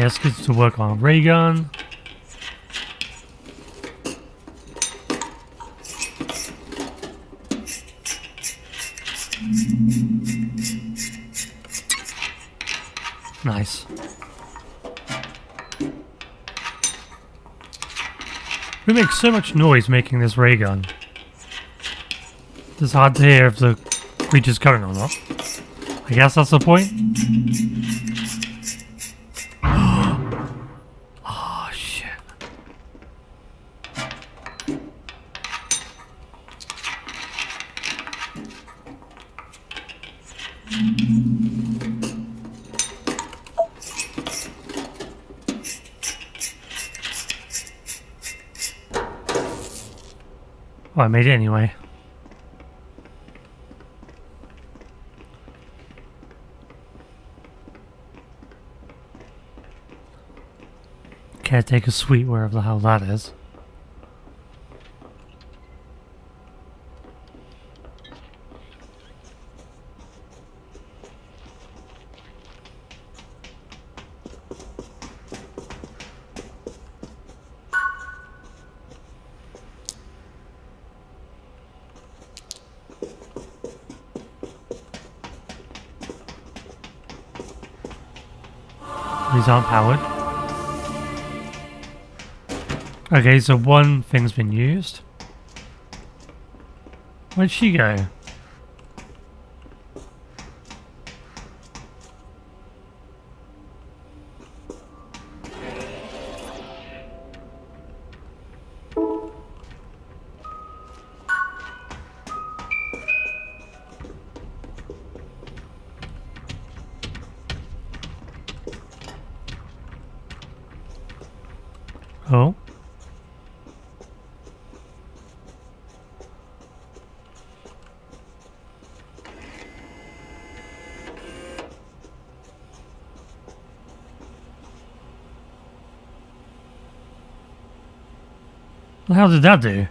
Yeah, to work on ray gun. Nice. We make so much noise making this ray gun. It's hard to hear if the creature's coming or not. I guess that's the point. Made anyway. Caretaker suite, wherever the hell that is. Okay, so one thing's been used. Where'd she go? The hell did that do?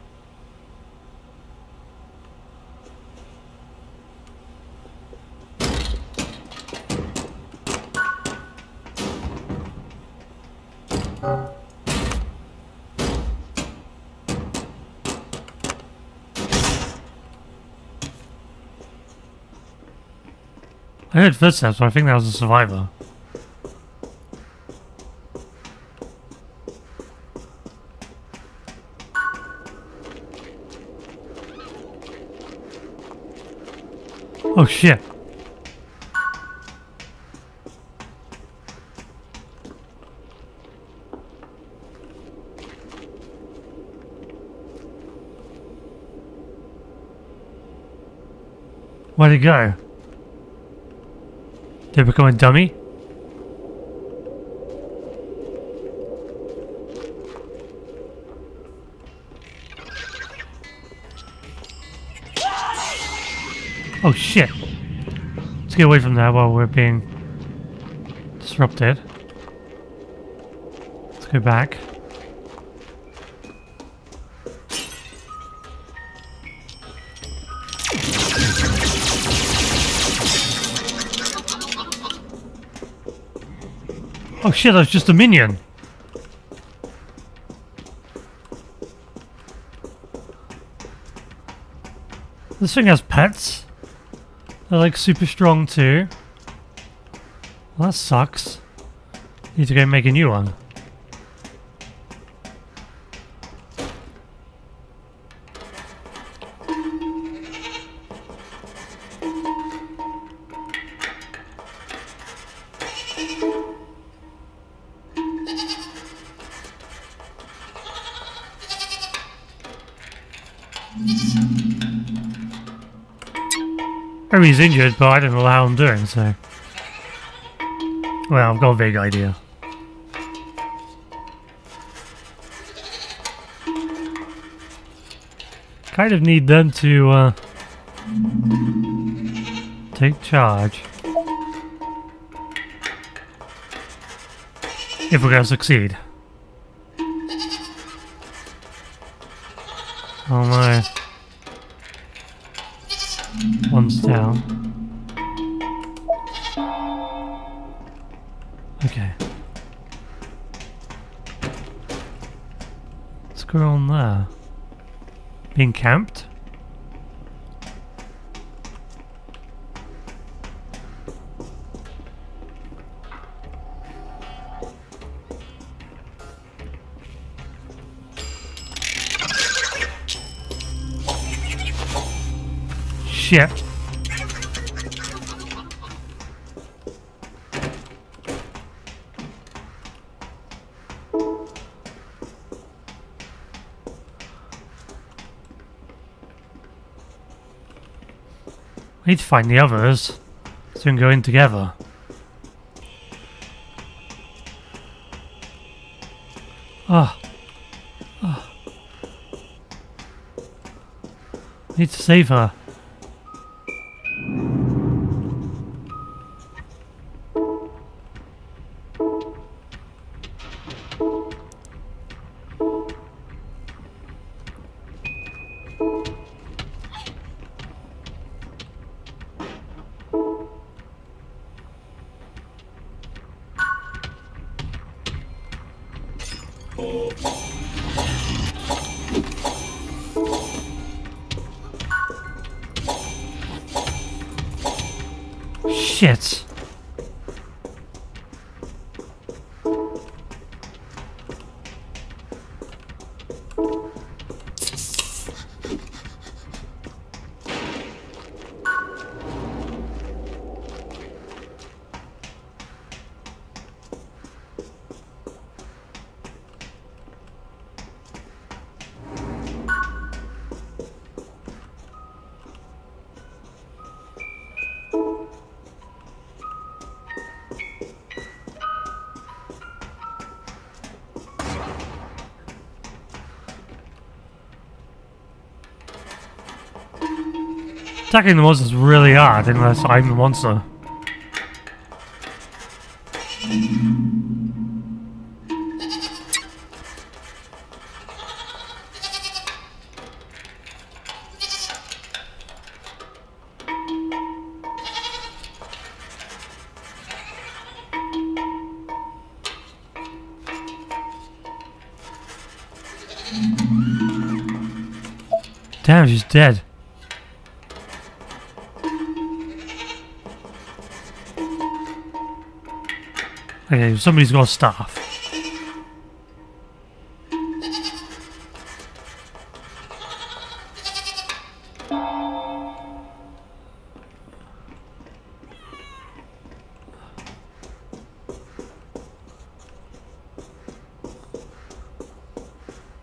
I heard footsteps, but I think that was a survivor. Shit. Where'd it go? Did it become a dummy? Oh shit! Let's get away from that while we're being disrupted. Let's go back. Oh shit, that was just a minion. This thing has pets. They're like super strong too. Well, that sucks. Need to go make a new one. I mean, he's injured, but I don't know how I'm doing, so... Well, I've got a vague idea. Kind of need them to, uh... Take charge. If we're gonna succeed. Oh my comes down. Okay. What's going on there? Being camped? Shit. I need to find the others so we can go in together. Ah. Ah. Need to save her. Shit. Attacking the monster is really hard unless I'm the monster. Damn, she's dead. Okay, somebody's got staff.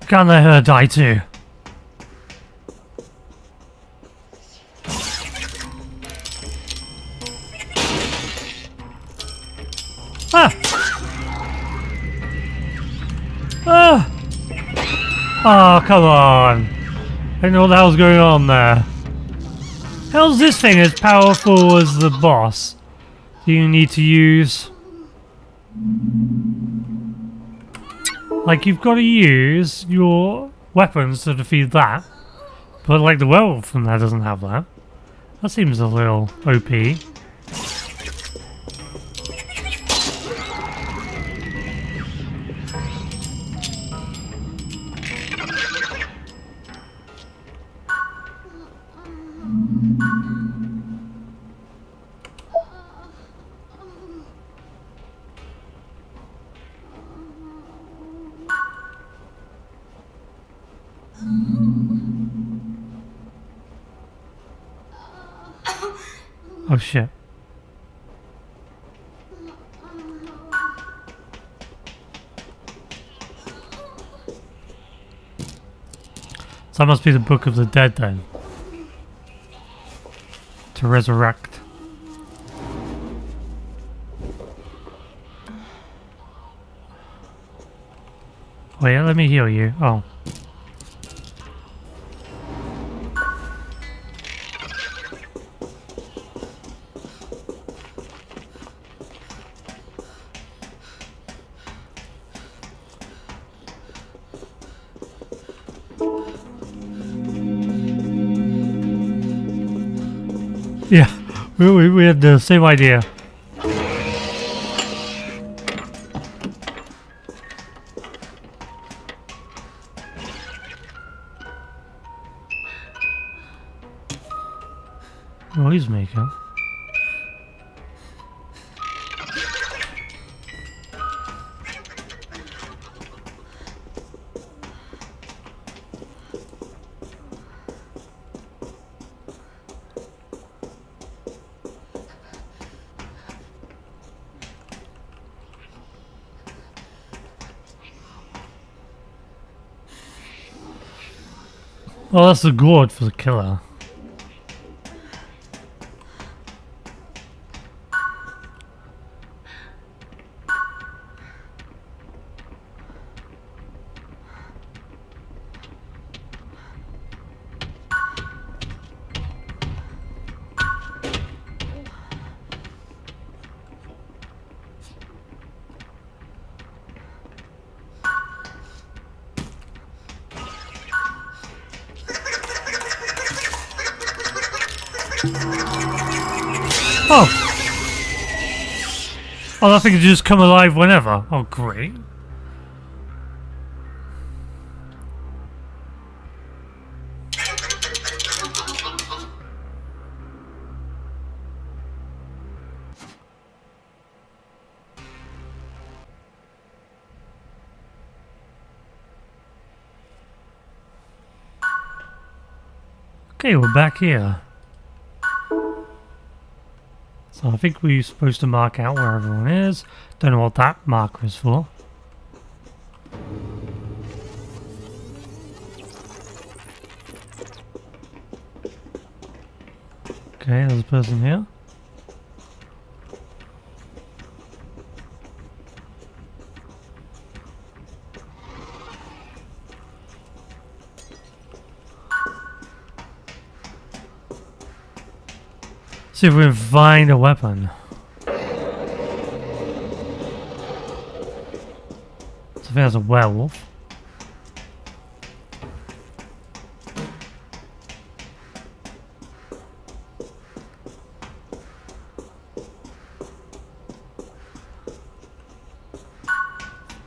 Can't let her die too. Oh, come on. I don't know what the hell's going on there. How's this thing as powerful as the boss? Do you need to use... Like, you've got to use your weapons to defeat that. But, like, the werewolf from there doesn't have that. That seems a little OP. Oh shit. So that must be the Book of the Dead then. To resurrect. Wait, let me heal you. Oh. we the same idea. Noise maker. Well, that's the gourd for the killer. That can just come alive whenever. Oh, great. Okay, we're back here. So I think we're supposed to mark out where everyone is. Don't know what that marker is for. Okay, there's a person here. See if we can find a weapon. So that's a werewolf.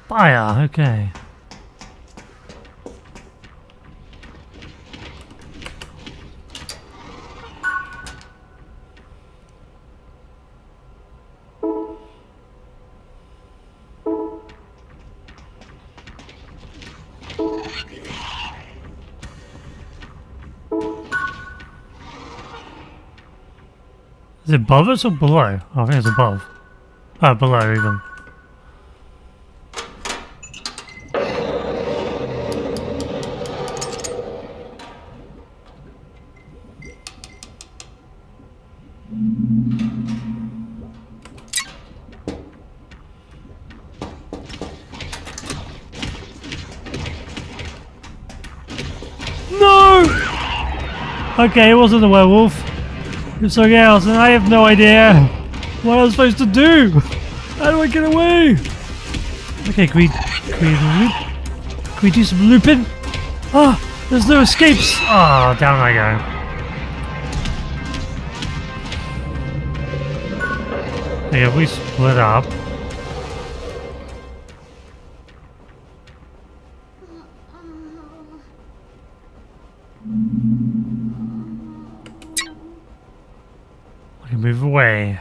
Fire, okay. Is it above us or below? Oh, I think it's above. Oh, below even. No! Okay, it wasn't a werewolf. It's something else, and I have no idea what I'm supposed to do. How do I get away? Okay, can we, can we loop? Can we do some looping? Ah, oh, there's no escapes. Oh, down I go. If we split up. Move away.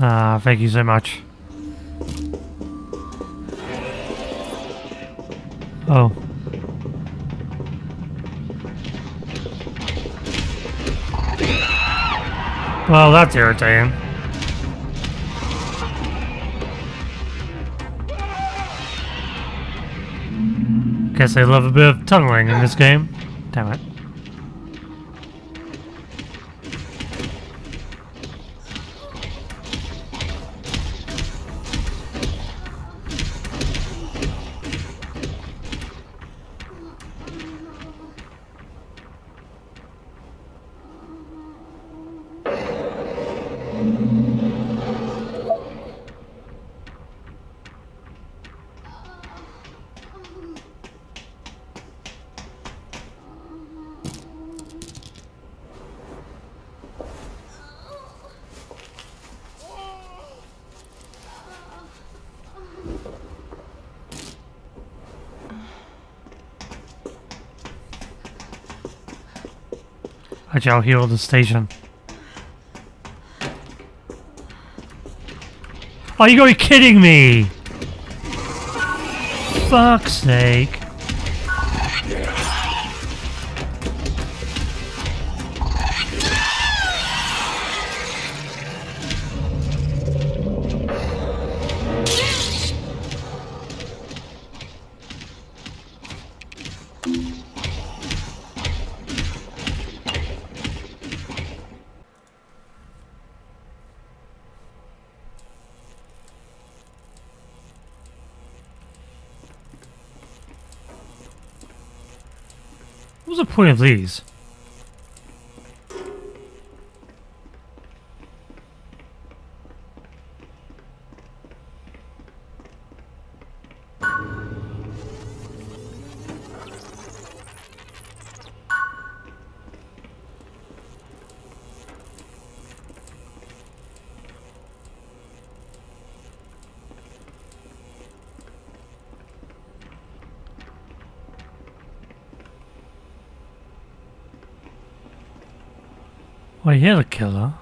Ah, thank you so much. Oh. Well, that's irritating. Guess I love a bit of tunneling in this game. Damn it. Actually, I'll heal the station. Are you going to be kidding me? Fuck's sake. Point of these? Well, you're the killer.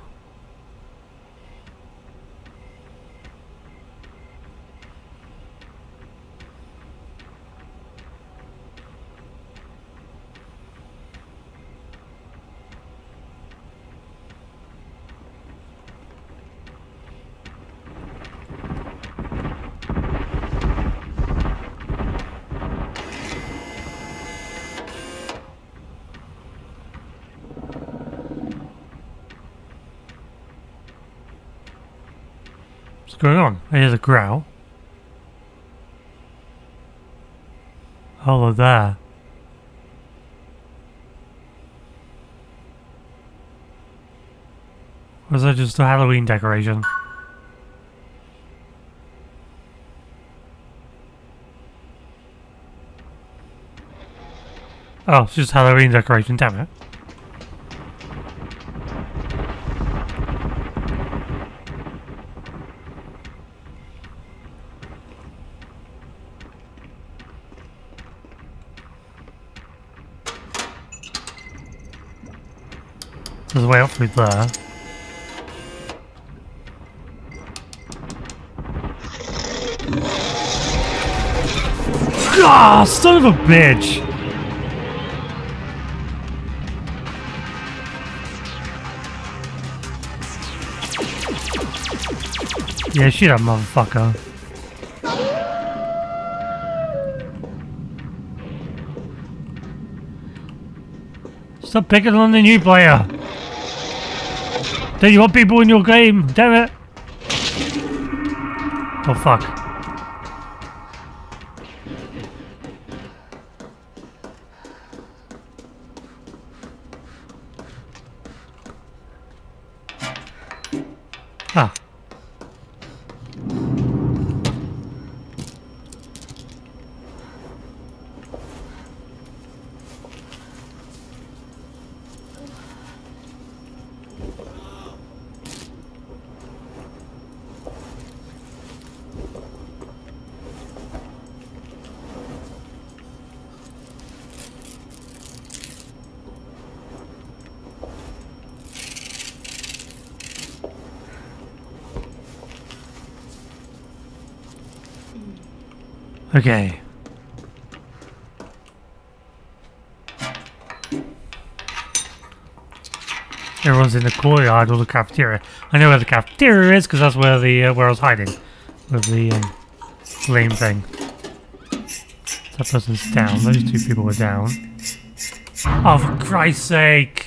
Going on? I hear the growl. Hello there. Is that just a Halloween decoration? Oh, it's just Halloween decoration, damn it. There's a way up through there. Ah, son of a bitch! Yeah, shoot that motherfucker. Stop picking on the new player. Don't you want people in your game? Damn it! Oh fuck. Okay. Everyone's in the courtyard or the cafeteria. I know where the cafeteria is because that's where the uh, where I was hiding with the um, flame thing. That person's down. Those two people are down. Oh, for Christ's sake!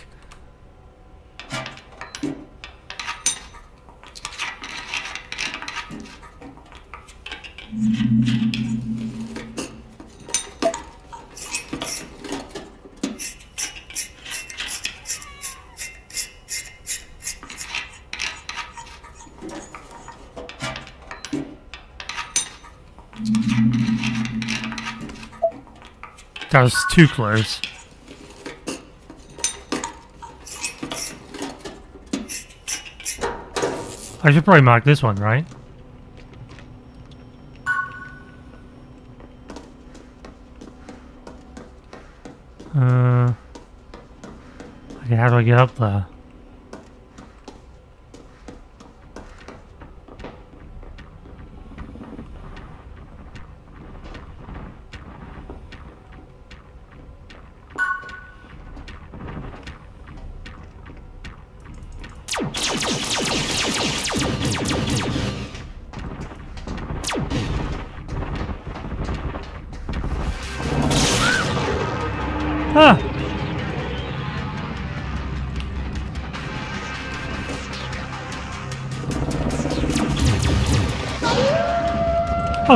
too close. I should probably mark this one, right? Uh, okay, how do I get up there?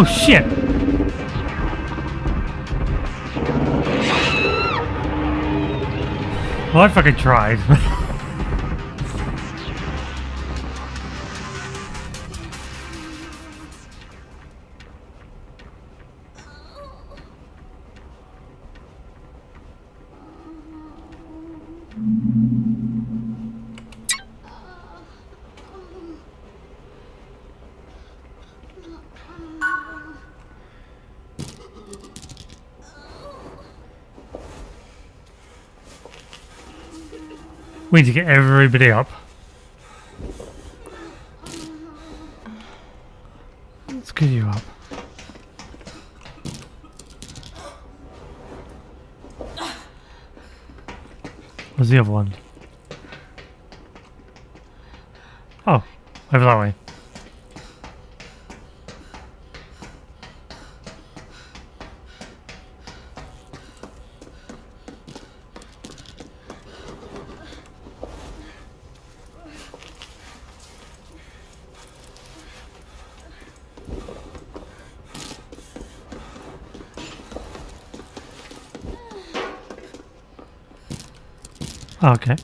Oh shit! Well, I fucking tried. we need to get everybody up. Let's get you up. Where's the other one? Oh, over that way. Okay.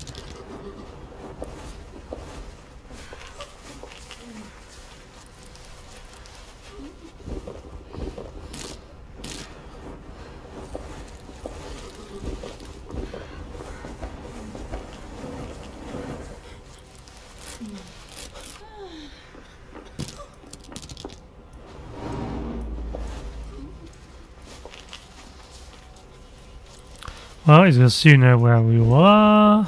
Well, he's gonna know where we were.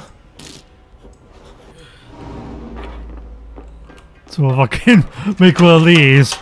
So if I can make one of these.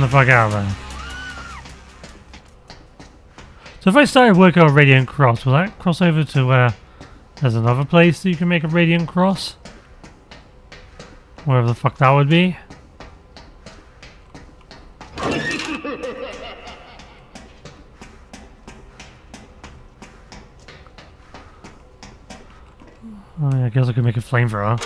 The fuck out of there. So if I started working on Radiant Cross, will that cross over to where there's another place that you can make a Radiant Cross? Wherever the fuck that would be. Oh, I guess I could make a flamethrower.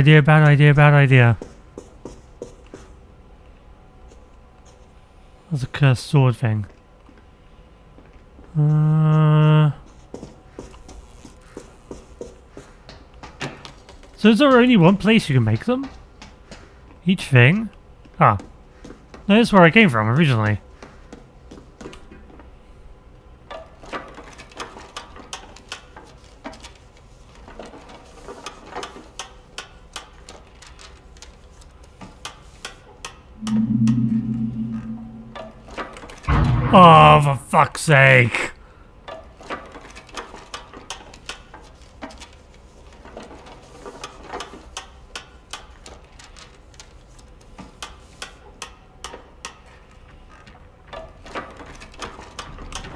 Idea, bad idea, bad idea. What's a cursed sword thing? Uh, so is there only one place you can make them? Each thing? Ah. That's where I came from originally. Fuck's sake.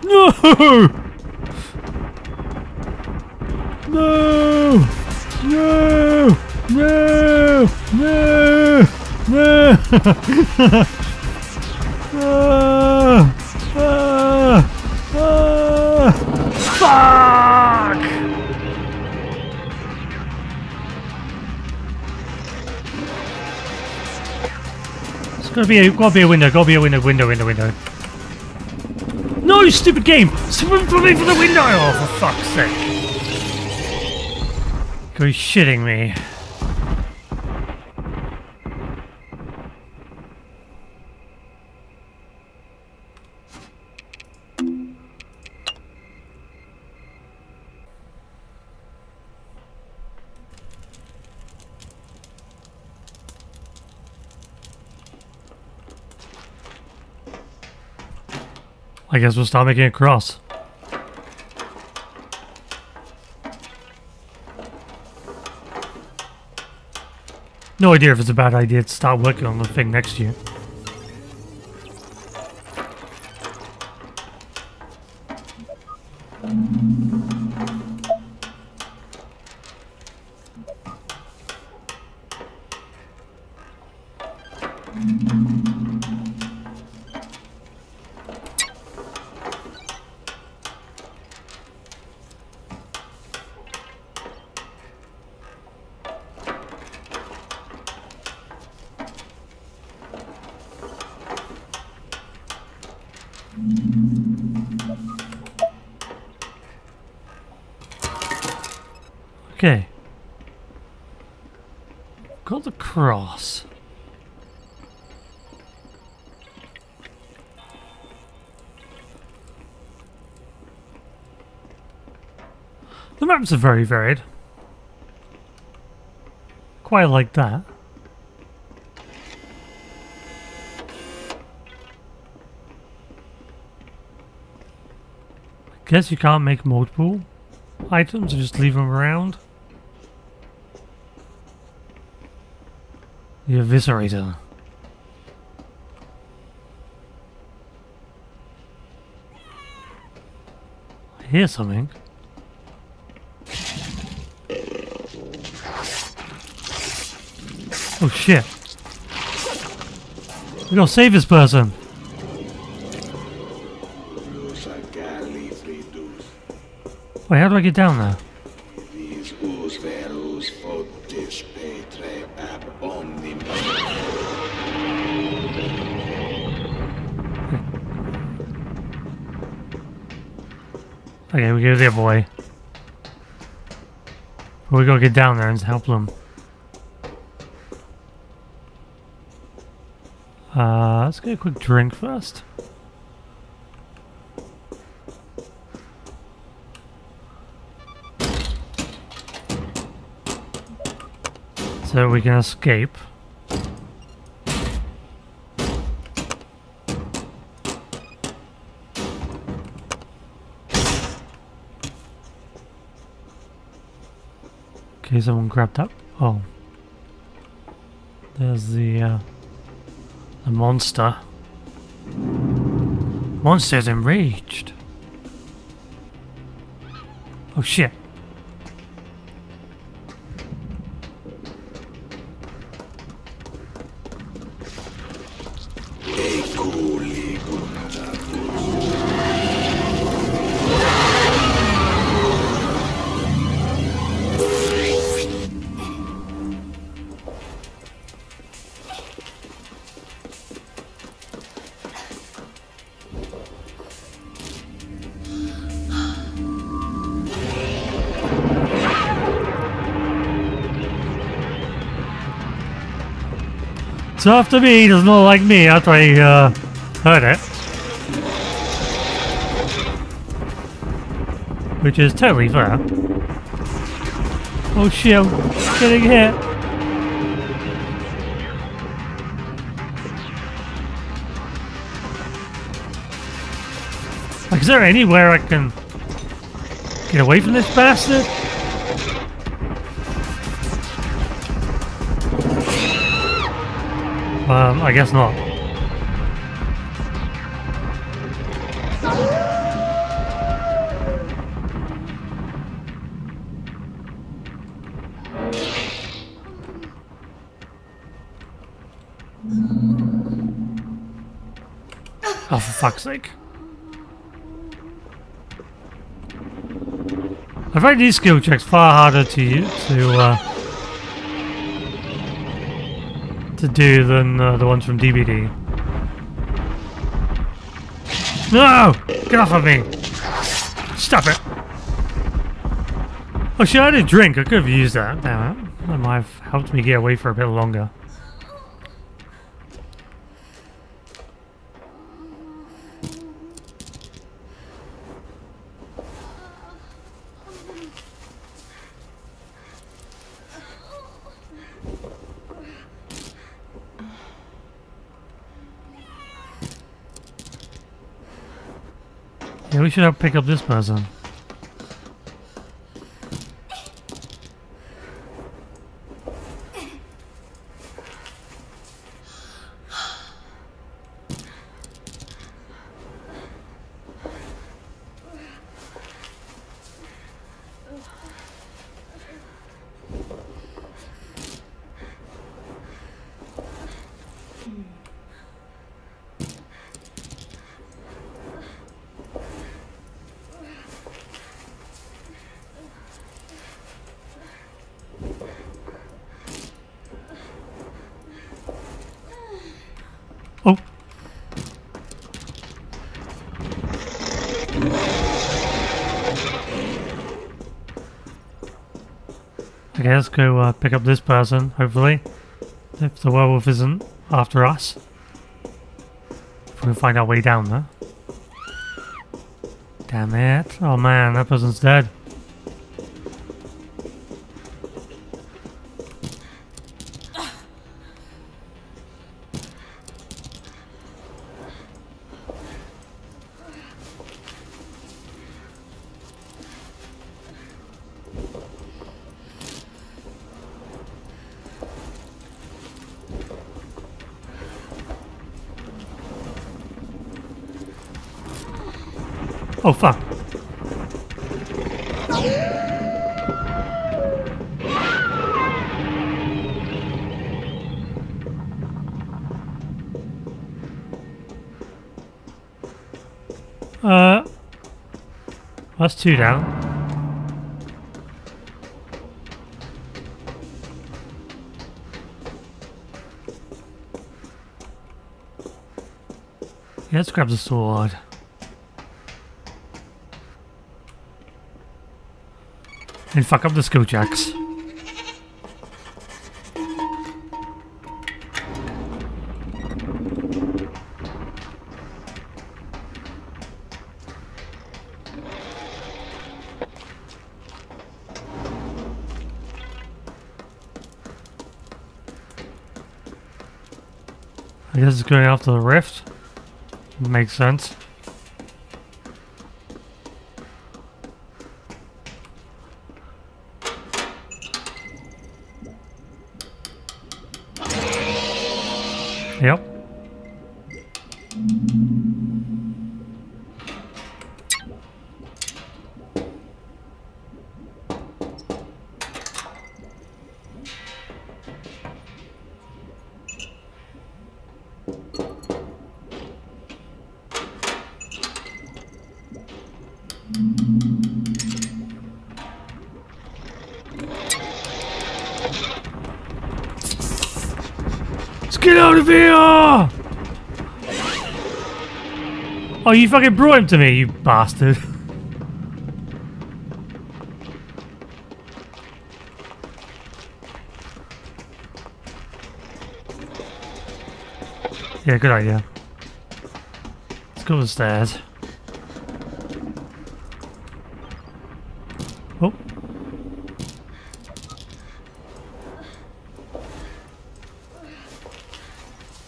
No! No! No! No! No! No! gotta be a, gotta be a window, gotta be a window, window, window, window. No, stupid game! Swim for me for the window! Oh, for fuck's sake. Are shitting me? I guess we'll start making a cross. No idea if it's a bad idea to start working on the thing next year. The maps are very varied. Quite like that. I Guess you can't make multiple items and just leave them around. The Eviscerator. I hear something. Oh shit. We gotta save this person. Wait, how do I get down there? Okay, we go there, boy. We gotta get down there and help them. Uh, let's get a quick drink first. So we can escape. Okay, someone grabbed up. Oh. There's the, uh, the monster. Monster's enraged. Oh shit. After me, he does not like me after I uh, heard it. Which is totally fair. Oh shit, I'm getting hit. Like, is there anywhere I can get away from this bastard? Um, I guess not. Oh, for fuck's sake. I find these skill checks far harder to to uh, to do than uh, the ones from DBD. No! Get off of me! Stop it! Oh shit, I had a drink. I could have used that. Damn it. That might have helped me get away for a bit longer. We should have pick up this person. Oh. Okay, let's go uh, pick up this person, hopefully. If the werewolf isn't after us. If we can find our way down there. Damn it. Oh man, that person's dead. Oh fuck. Uh, that's two down. Yeah, let's grab the sword. And fuck up the checks. I guess it's going after the rift. Makes sense. Yep. You fucking brought him to me, you bastard. Yeah, good idea. Let's go upstairs. Oh.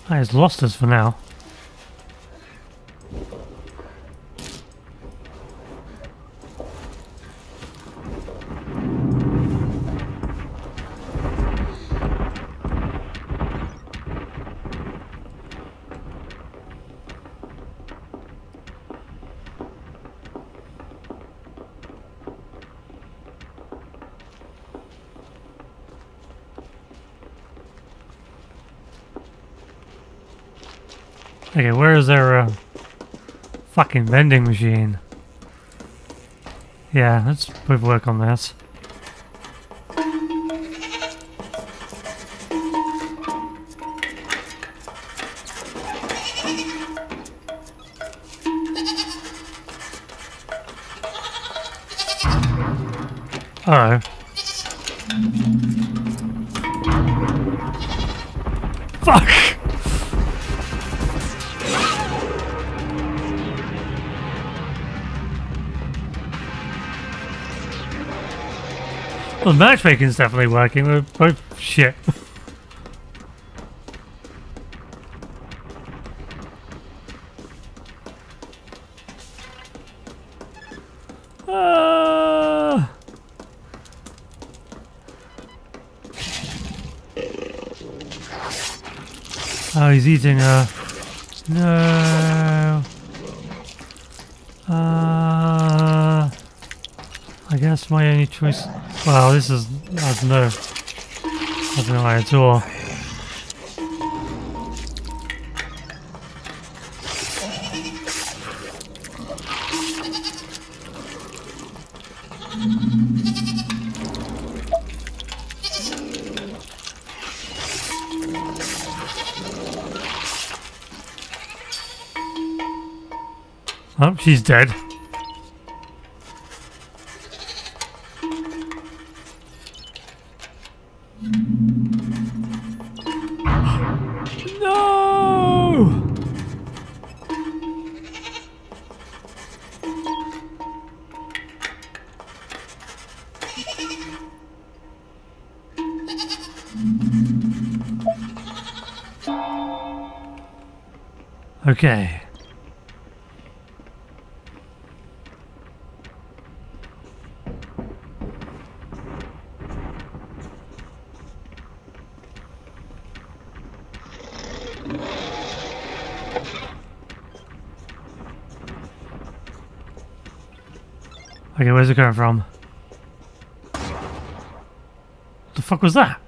I has lost us for now. Okay, where is their uh, fucking vending machine? Yeah, let's both work on this. Matchmaking's definitely working. We're both shit. Ah. Oh, he's eating a... No. Uh, I guess my only choice... Well, this is... I don't know. I don't know at all. Oh, she's dead. Okay. Okay, where's it coming from? What the fuck was that?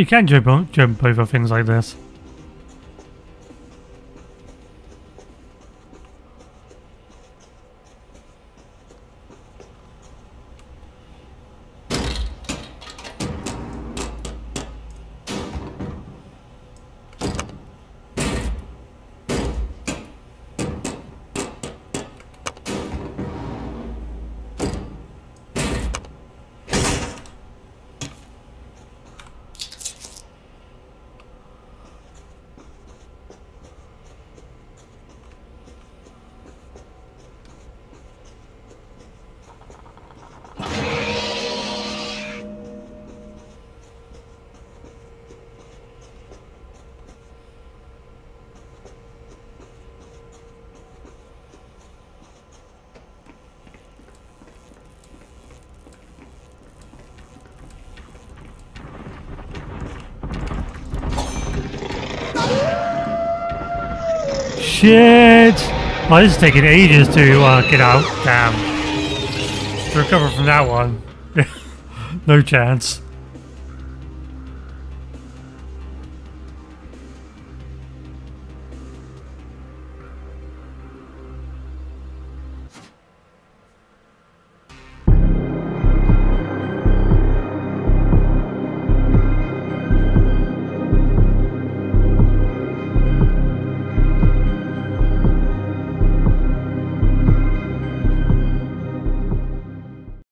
You can jump, jump over things like this. Shit! Oh, this is taking ages to uh, get out. Damn. To recover from that one. no chance.